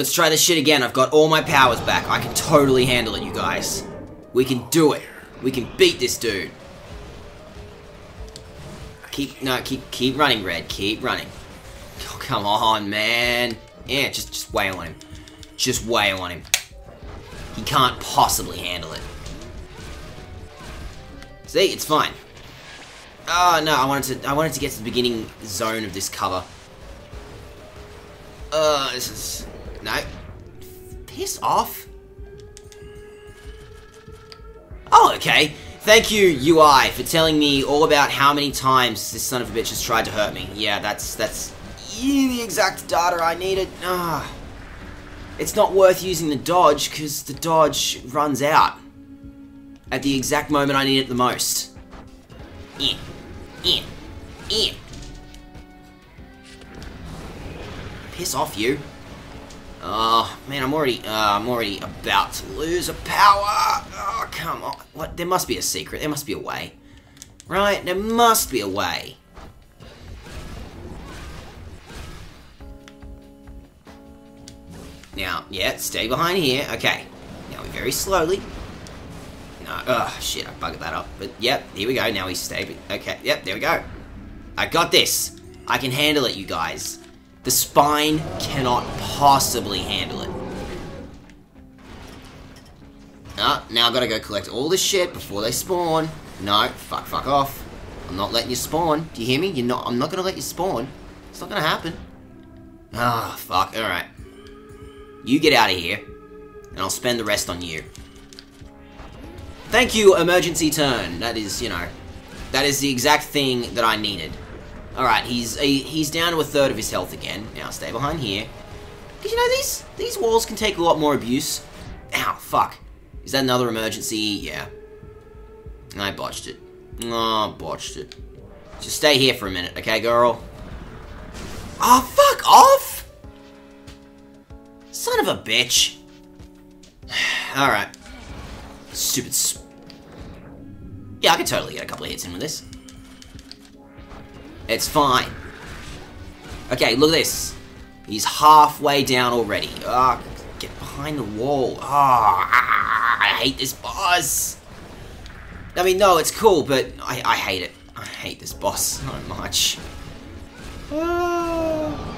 Let's try this shit again. I've got all my powers back. I can totally handle it, you guys. We can do it. We can beat this dude. Keep, no, keep, keep running, Red. Keep running. Oh, come on, man. Yeah, just, just wail on him. Just wail on him. He can't possibly handle it. See, it's fine. Oh no, I wanted to I wanted to get to the beginning zone of this cover. Uh this is no. Piss off. Oh, okay. Thank you, UI, for telling me all about how many times this son of a bitch has tried to hurt me. Yeah, that's that's the exact data I needed. Ah. It's not worth using the dodge, because the dodge runs out. At the exact moment I need it the most. Yeah. Yeah. Yeah. Piss off, you. Oh, man, I'm already, uh, I'm already about to lose a power. Oh, come on. What? There must be a secret. There must be a way. Right? There must be a way. Now, yeah, stay behind here. Okay. Now, very slowly. No, oh, shit, I bugged that up. But, yep, here we go. Now we stay. Okay, yep, there we go. I got this. I can handle it, you guys. The spine cannot possibly handle it. Ah, now I gotta go collect all this shit before they spawn. No, fuck, fuck off. I'm not letting you spawn. Do you hear me? You're not. I'm not gonna let you spawn. It's not gonna happen. Ah, fuck. All right. You get out of here, and I'll spend the rest on you. Thank you, emergency turn. That is, you know, that is the exact thing that I needed. Alright, he's he's down to a third of his health again. Now, stay behind here. Did you know these, these walls can take a lot more abuse? Ow, fuck. Is that another emergency? Yeah. I botched it. Oh, botched it. Just stay here for a minute, okay, girl? Oh, fuck off! Son of a bitch. Alright. Stupid Yeah, I could totally get a couple of hits in with this. It's fine. Okay, look at this. He's halfway down already. Ah, get behind the wall. Ah, I hate this boss. I mean, no, it's cool, but I, I hate it. I hate this boss so much. Ah.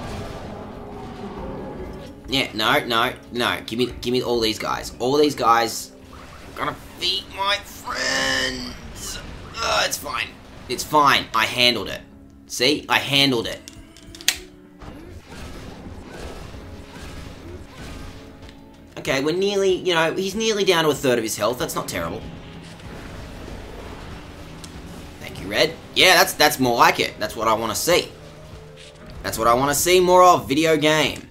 Yeah, no, no, no. Give me, give me all these guys. All these guys. I'm gonna beat my friends. Oh, it's fine. It's fine. I handled it. See? I handled it. Okay, we're nearly, you know, he's nearly down to a third of his health. That's not terrible. Thank you, Red. Yeah, that's that's more like it. That's what I want to see. That's what I want to see more of. Video game.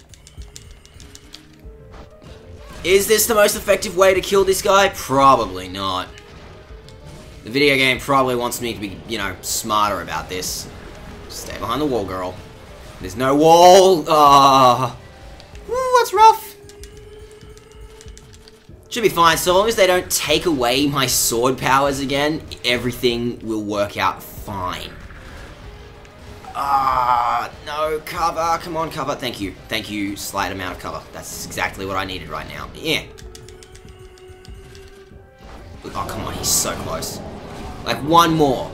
Is this the most effective way to kill this guy? Probably not. The video game probably wants me to be, you know, smarter about this. Stay behind the wall, girl. There's no wall! Ah, uh, that's rough. Should be fine, so long as they don't take away my sword powers again, everything will work out fine. Ah, no, cover, come on, cover, thank you. Thank you, slight amount of cover. That's exactly what I needed right now. Yeah. Oh, come on, he's so close. Like, one more.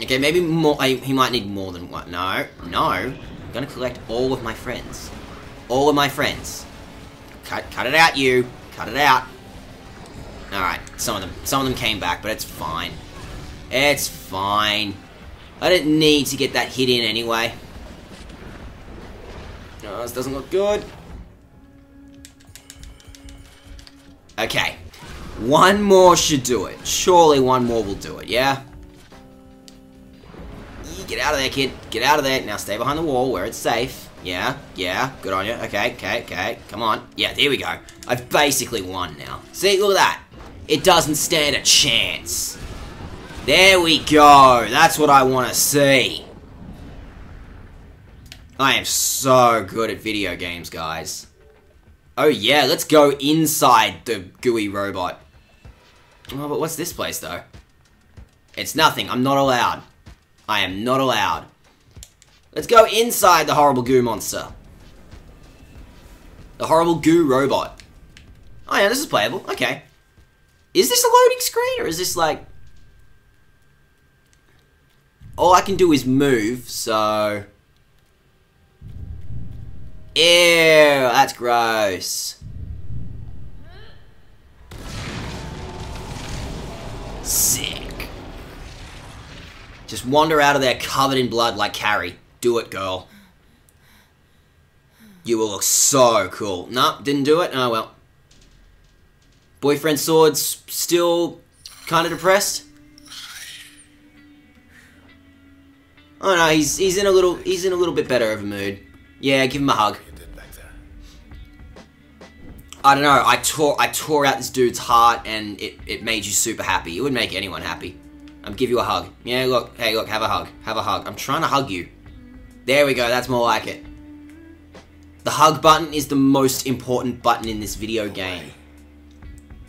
Okay, maybe more. I, he might need more than one. No, no. I'm gonna collect all of my friends. All of my friends. Cut, cut it out, you. Cut it out. All right. Some of them, some of them came back, but it's fine. It's fine. I didn't need to get that hit in anyway. No, this doesn't look good. Okay. One more should do it. Surely one more will do it, yeah? Get out of there, kid. Get out of there. Now stay behind the wall where it's safe. Yeah, yeah. Good on you. Okay, okay, okay. Come on. Yeah, there we go. I've basically won now. See, look at that. It doesn't stand a chance. There we go. That's what I want to see. I am so good at video games, guys. Oh yeah, let's go inside the gooey robot. Oh, but what's this place, though? It's nothing. I'm not allowed. I am not allowed. Let's go inside the horrible goo monster. The horrible goo robot. Oh yeah, this is playable. Okay. Is this a loading screen or is this like... All I can do is move, so... Ew, that's gross. Sick. Just wander out of there covered in blood like Carrie. Do it, girl. You will look so cool. No, didn't do it? Oh well. Boyfriend Sword's still kind of depressed? Oh no, he's he's in a little he's in a little bit better of a mood. Yeah, give him a hug. I don't know. I tore I tore out this dude's heart, and it it made you super happy. It would make anyone happy. I'm give you a hug. Yeah, look. Hey, look. Have a hug. Have a hug. I'm trying to hug you. There we go. That's more like it. The hug button is the most important button in this video game.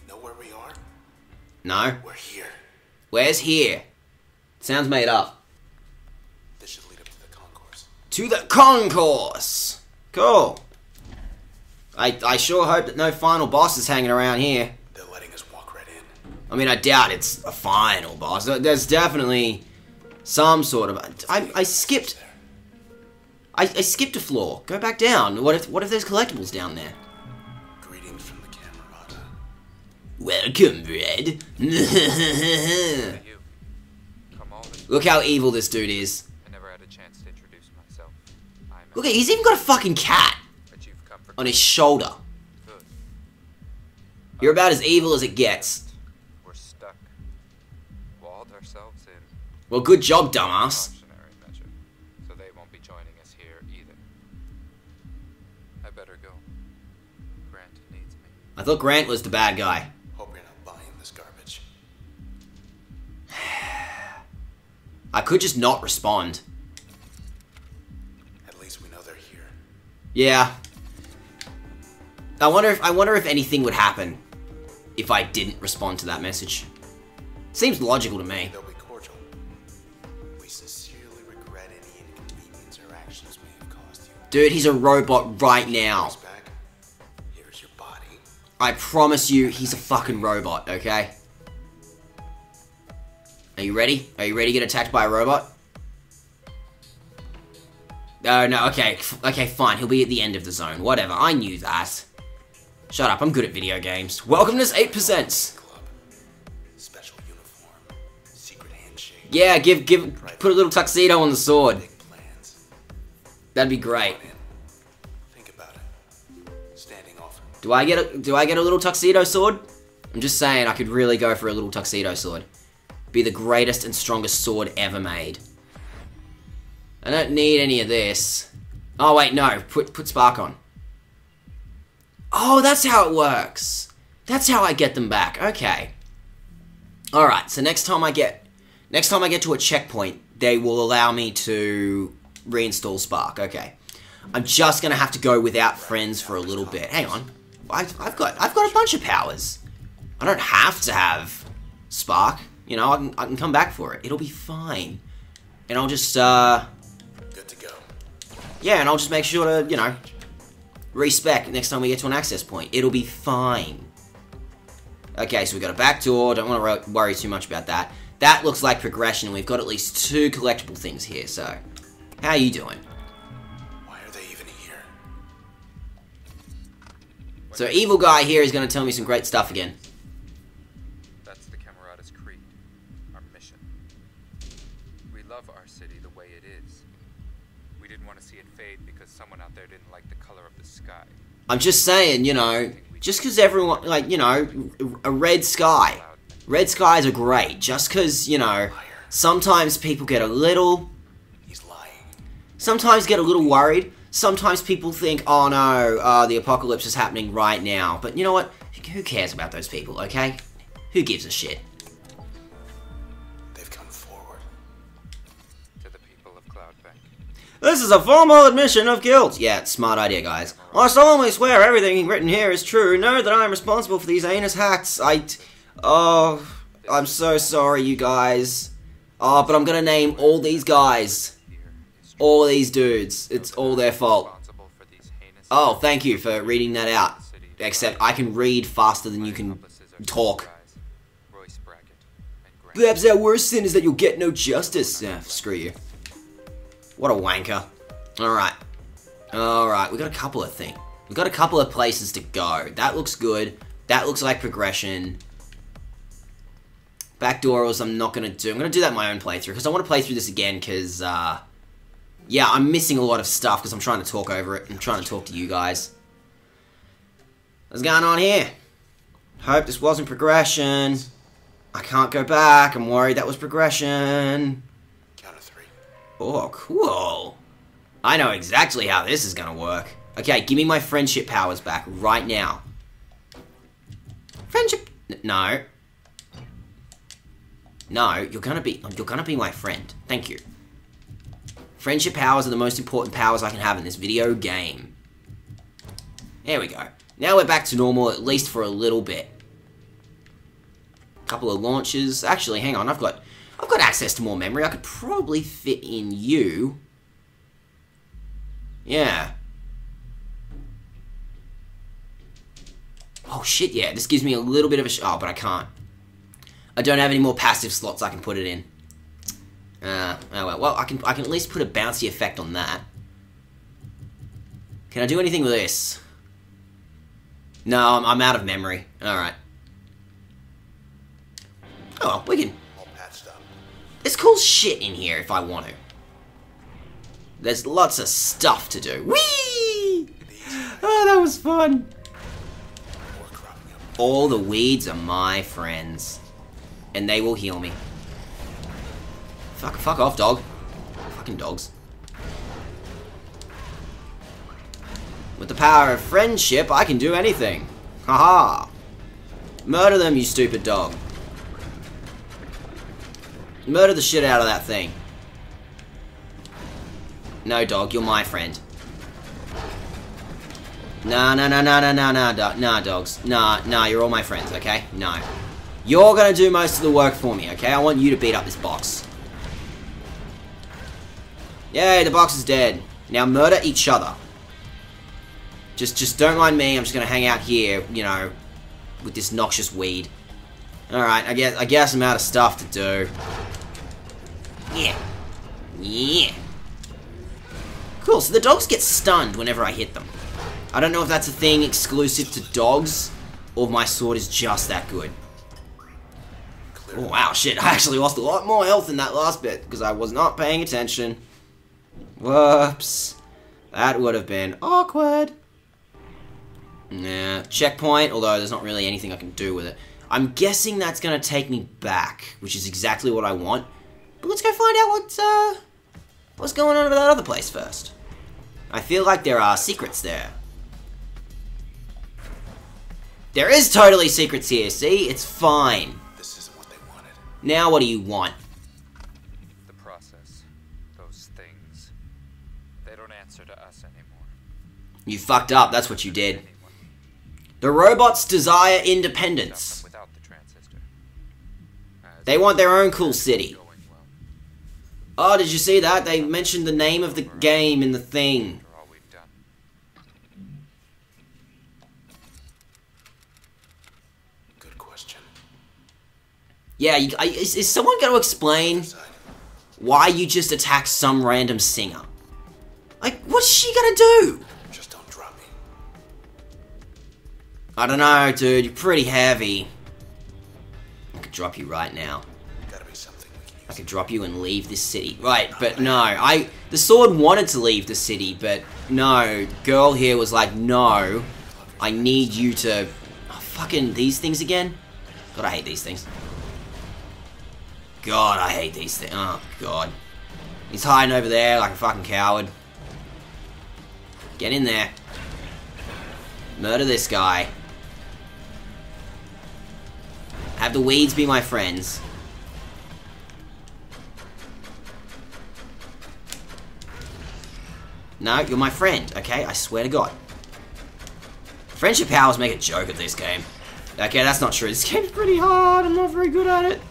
Know where we are? No? We're here. Where's here? Sounds made up. This should lead up to the concourse. To the concourse! Cool. I, I sure hope that no final boss is hanging around here. I mean, I doubt it's a final boss. There's definitely some sort of... I, I skipped... I, I skipped a floor. Go back down. What if what if there's collectibles down there? Greetings from the Camerata. Welcome, Red. Hey, you. Come all this Look how evil this dude is. I never had a chance to introduce myself. I'm Look at he's even got a fucking cat but you've come for on his shoulder. You're about as evil as it gets. We're stuck. Walled ourselves in. Well, good job, dumbass. Cautionary measure. So they won't be joining us here either. I better go. Grant needs me. I thought Grant was the bad guy. Hope you're not buying this garbage. I could just not respond. At least we know they're here. Yeah. I wonder if I wonder if anything would happen if I didn't respond to that message. Seems logical to me. They'll be cordial. We sincerely regret any inconvenience our actions may have caused you. Dude, he's a robot right now. Us back. Here's your body. I promise you, he's a fucking robot, okay? Are you ready? Are you ready to get attacked by a robot? Oh, no, okay. Okay, fine. He'll be at the end of the zone. Whatever. I knew that. Shut up. I'm good at video games. Welcome to 8%. Yeah, give, give, put a little tuxedo on the sword. That'd be great. Come on in. Think about it. Standing off. Do I get a, do I get a little tuxedo sword? I'm just saying, I could really go for a little tuxedo sword. Be the greatest and strongest sword ever made. I don't need any of this. Oh wait, no. Put put spark on. Oh, that's how it works. That's how I get them back. Okay. All right. So next time I get next time I get to a checkpoint, they will allow me to reinstall spark. Okay. I'm just gonna have to go without friends for a little bit. Hang on. I've, I've got I've got a bunch of powers. I don't have to have spark. You know, I can I can come back for it. It'll be fine. And I'll just uh Good to go. yeah, and I'll just make sure to, you know, respec next time we get to an access point. It'll be fine. Okay, so we've got a back door. Don't want to worry too much about that. That looks like progression. We've got at least two collectible things here, so... How are you doing? Why are they even here? So evil guy here is going to tell me some great stuff again. That's the Camerata's creed. Our mission. We love our city the way it is. We didn't want to see it fade because someone out there didn't like the color of the sky. I'm just saying, you know, just because everyone, like, you know, a red sky. Cloud Red skies are great. Just because, you know, sometimes people get a little He's lying. sometimes get a little worried. Sometimes people think, oh no, uh, the apocalypse is happening right now. But you know what? Who cares about those people, okay? Who gives a shit? They've come forward. to the people of Cloudbank. This is a formal admission of guilt. Yeah, smart idea, guys. I solemnly swear everything written here is true. Know that I am responsible for these heinous acts. I. Oh, I'm so sorry, you guys. Oh, but I'm gonna name all these guys. All these dudes. It's all their fault. Oh, thank you for reading that out. Except I can read faster than you can talk. Perhaps our worst sin is that you'll get no justice. Ah, screw you. What a wanker. Alright. Alright, we got a couple of things. We've got a couple of places to go. That looks good. That looks like progression. Backdoors, I'm not going to do. I'm going to do that my own playthrough, because I want to play through this again, because, uh... Yeah, I'm missing a lot of stuff, because I'm trying to talk over it. I'm trying to talk to you guys. What's going on here? Hope this wasn't progression. I can't go back. I'm worried that was progression. Count of three. Oh, cool. I know exactly how this is gonna work. Okay, give me my friendship powers back right now. Friendship? No. No, you're gonna be you're gonna be my friend. Thank you. Friendship powers are the most important powers I can have in this video game. There we go. Now we're back to normal, at least for a little bit. Couple of launches. Actually, hang on, I've got I've got access to more memory. I could probably fit in you. Yeah. Oh shit, yeah. This gives me a little bit of a oh, but I can't. I don't have any more passive slots I can put it in. Uh, oh well. Well, I can I can at least put a bouncy effect on that. Can I do anything with this? No, I'm, I'm out of memory. Alright. Oh, well, we can there's cool shit in here if I want to. There's lots of stuff to do. Whee! Oh, that was fun. More cropping up. All the weeds are my friends. And they will heal me. Fuck, fuck off, dog. Fucking dogs. With the power of friendship, I can do anything. Haha. Murder them, you stupid dog. Murder the shit out of that thing. No, dog, you're my friend. Nah, nah, nah, nah, nah, nah, nah, nah, dogs. Nah, nah, you're all my friends, okay? No. You're gonna do most of the work for me, okay? I want you to beat up this box. Yay, the box is dead. Now murder each other. Just, just don't mind me. I'm just gonna hang out here, you know, with this noxious weed. All right, I guess, I guess I'm out of stuff to do. Yeah, yeah. Cool. So the dogs get stunned whenever I hit them. I don't know if that's a thing exclusive to dogs, or my sword is just that good. Oh, wow, shit, I actually lost a lot more health in that last bit, because I was not paying attention. Whoops. That would have been awkward. Nah, checkpoint, although there's not really anything I can do with it. I'm guessing that's going to take me back, which is exactly what I want. But let's go find out what, uh, what's going on at that other place first. I feel like there are secrets there. There is totally secrets here, see? It's fine. Now what do you want? The process, those things, they don't answer to us anymore. You fucked up, that's what you did. The robots desire independence. without the transistor. As They want their own cool city. Oh, did you see that? They mentioned the name of the game in the thing. after all we've done. Good question. Yeah, you, I, is, is someone going to explain why you just attacked some random singer? Like, what's she gonna do? Just don't drop me. I don't know, dude. You're pretty heavy. I could drop you right now. Gotta be something we can I could drop you and leave this city. Right, but no. I the sword wanted to leave the city, but no. Girl here was like, no. I need you to. Oh, fucking these things again. God, I hate these things. God, I hate these things. Oh God. He's hiding over there like a fucking coward. Get in there. Murder this guy. Have the weeds be my friends. No, you're my friend, okay? I swear to God. Friendship powers make a joke of this game. Okay, that's not true. This game's pretty hard. I'm not very good at it.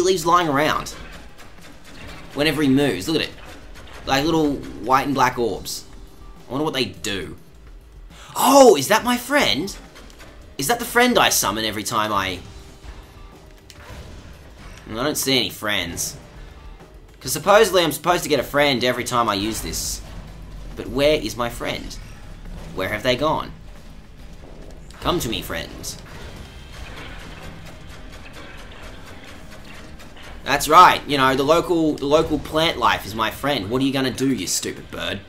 Leaves lying around? whenever he moves. Look at it. Like little white and black orbs. I wonder what they do. Oh, is that my friend? Is that the friend I summon every time I... I don't see any friends. Because supposedly I'm supposed to get a friend every time I use this. But where is my friend? Where have they gone? Come to me, friends. That's right, you know, the local the local plant life is my friend. What are you gonna do, you stupid bird?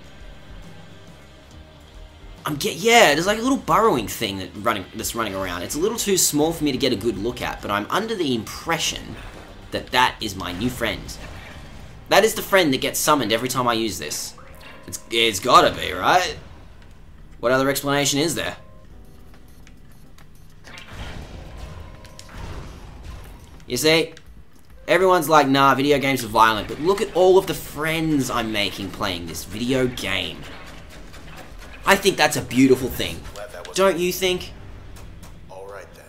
I'm get yeah, there's like a little burrowing thing that running that's running around. It's a little too small for me to get a good look at, but I'm under the impression that that is my new friend. That is the friend that gets summoned every time I use this. It's it's gotta be, right? What other explanation is there? You see, everyone's like, nah, video games are violent, but look at all of the friends I'm making playing this video game. I think that's a beautiful thing. Don't you think? all right then.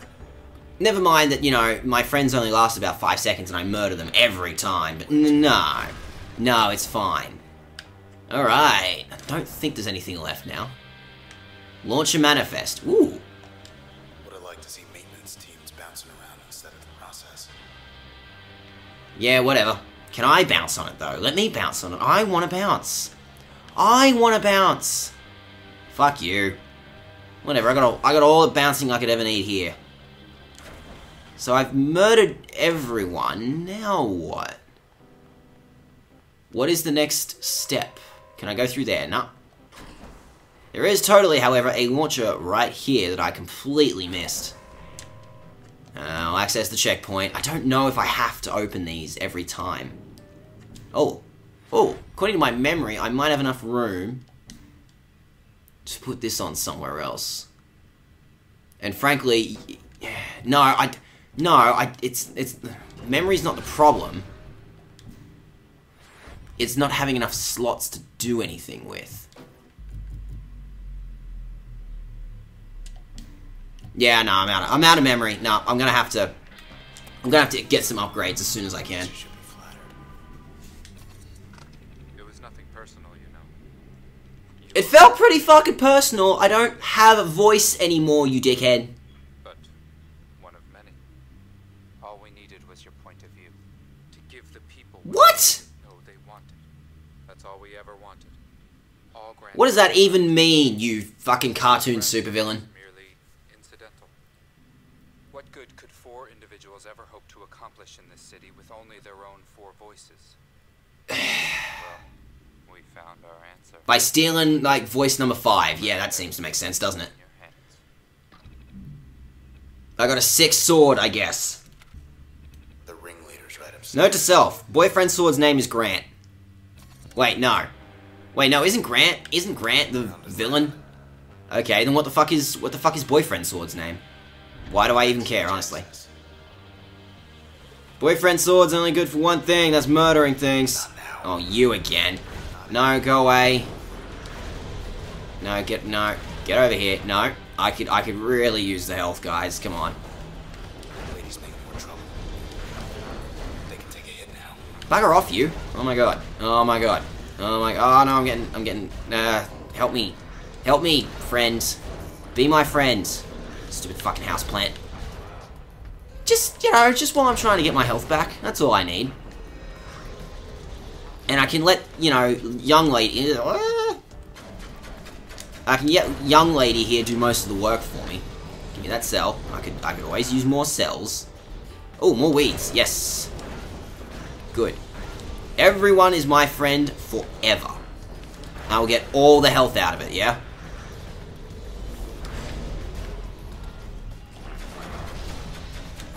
Never mind that, you know, my friends only last about five seconds and I murder them every time, but no. No, it's fine. Alright, I don't think there's anything left now. Launch a manifest. Ooh. Yeah, whatever. Can I bounce on it, though? Let me bounce on it. I want to bounce. I want to bounce. Fuck you. Whatever, I got, all, I got all the bouncing I could ever need here. So I've murdered everyone. Now what? What is the next step? Can I go through there? No. There is totally, however, a launcher right here that I completely missed. I'll access the checkpoint. I don't know if I have to open these every time. Oh. Oh, according to my memory, I might have enough room to put this on somewhere else. And frankly, no, I, no, I, it's, it's, memory's not the problem. It's not having enough slots to do anything with. Yeah, no, I'm out. Of, I'm out of memory. No, I'm gonna have to. I'm gonna have to get some upgrades as soon as I can. She should be flattered. It was nothing personal, you know. You It felt pretty fucking personal. I don't have a voice anymore, you dickhead. but one of many. All we needed was your point of view. To give the people What? know they wanted. That's all we ever wanted. All What does that even mean, you fucking cartoon supervillain? merely incidental. What good could four individuals ever hope to accomplish in this city with only their own four voices? well, we found our answer By stealing, like, voice number five. Yeah, that seems to make sense, doesn't it? in your hands. I got a six sword, I guess. The ringleader's right upstairs. Note to self: boyfriend sword's name is Grant. Wait, no. Wait, no, isn't Grant? Isn't Grant the villain? Okay, then what the fuck is what the fuck is boyfriend sword's name? Why do I even care, honestly? Boyfriend sword's only good for one thing. That's murdering things. Oh, you again? No, go away. No, get no, get over here. No, I could I could really use the health, guys. Come on. Lady's making more trouble. They can take a hit now. Bugger off, you! Oh my god! Oh my god! Oh my! Oh no! I'm getting! I'm getting! Uh, help me! Help me, friends! Be my friends! Stupid fucking house plant. Just you know, just while I'm trying to get my health back. That's all I need. And I can let you know, young lady. uh, I can get young lady here do most of the work for me. Give me that cell. I could. I could always use more cells. Oh, more weeds. Yes. Good. Everyone is my friend forever. I will get all the health out of it, yeah?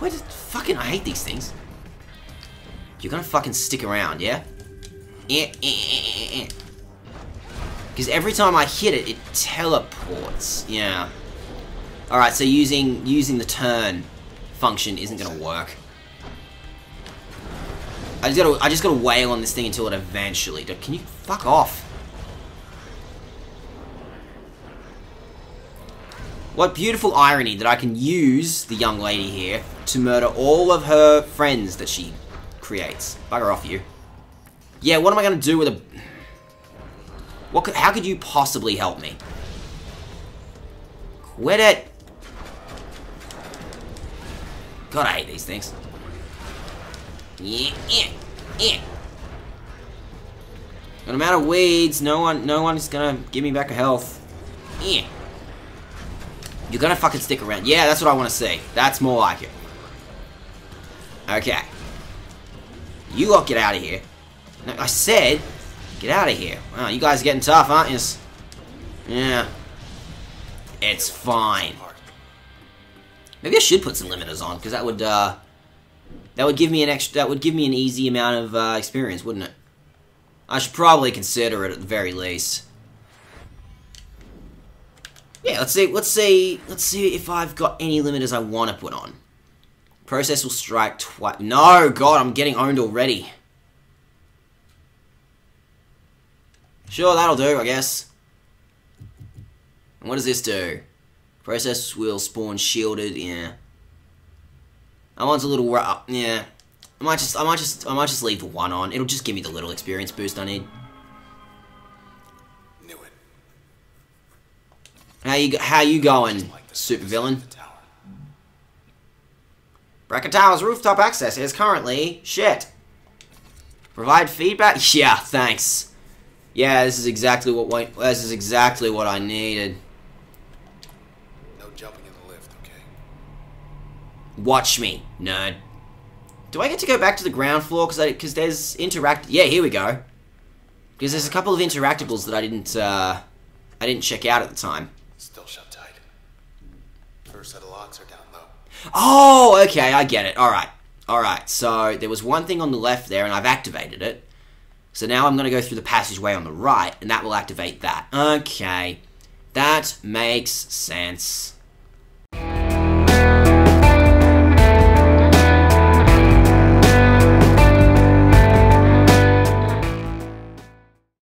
What is fucking I hate these things. You're gonna fucking stick around, yeah? Eh, eh, eh, eh Because every time I hit it, it teleports. Yeah. Alright, so using using the turn function isn't gonna work. I just gotta I just gotta wail on this thing until it eventually. Can you fuck off? What beautiful irony that I can use the young lady here to murder all of her friends that she creates. Bugger off, you. Yeah, what am I gonna do with a... What could, how could you possibly help me? Quit it! God, I hate these things. Yeah, yeah, yeah. No matter weeds, no one, no one's gonna give me back a health. Yeah. You're gonna fucking stick around. Yeah, that's what I want to see. That's more like it. Okay. You lot get out of here. No, I said, get out of here. Wow, you guys are getting tough, aren't you? Yeah. It's fine. Maybe I should put some limiters on, because that would, uh... That would give me an extra... That would give me an easy amount of, uh, experience, wouldn't it? I should probably consider it at the very least. Yeah, let's see, let's see, let's see if I've got any limiters I want to put on. Process will strike twice. No, God, I'm getting owned already. Sure, that'll do, I guess. And what does this do? Process will spawn shielded, yeah. I want a little, uh, yeah. I might just, I might just, I might just leave the one on. It'll just give me the little experience boost I need. How you, how you going, super villain? Bracket Tower's rooftop access is currently shit. Provide feedback? Yeah, thanks. Yeah, this is exactly what wa- this is exactly what I needed. No jumping in the lift, okay? Watch me, nerd. Do I get to go back to the ground floor because because there's interact? Yeah, here we go. Because there's a couple of interactables that I didn't uh, I didn't check out at the time. Set of locks are down low. Oh, okay, I get it. All right, all right. So there was one thing on the left there, and I've activated it. So now I'm going to go through the passageway on the right, and that will activate that. Okay, that makes sense.